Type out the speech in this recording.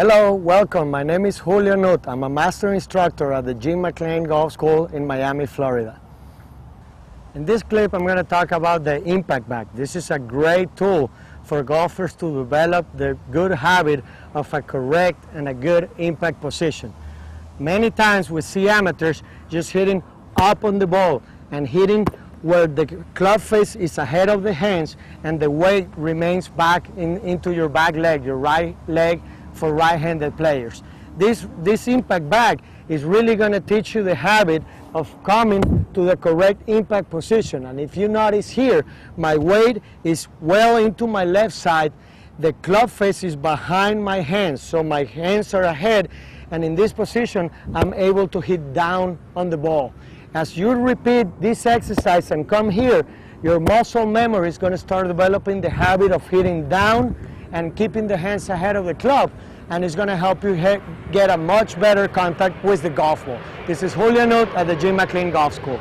Hello, welcome. My name is Julio Nut. I'm a master instructor at the Jim McLean Golf School in Miami, Florida. In this clip, I'm going to talk about the impact bag. This is a great tool for golfers to develop the good habit of a correct and a good impact position. Many times we see amateurs just hitting up on the ball and hitting where the club face is ahead of the hands and the weight remains back in, into your back leg, your right leg for right-handed players. This, this impact bag is really going to teach you the habit of coming to the correct impact position. And if you notice here, my weight is well into my left side. The club face is behind my hands, so my hands are ahead. And in this position, I'm able to hit down on the ball. As you repeat this exercise and come here, your muscle memory is going to start developing the habit of hitting down and keeping the hands ahead of the club and it's going to help you get a much better contact with the golf ball. This is Julio Nut at the Jim McLean Golf School.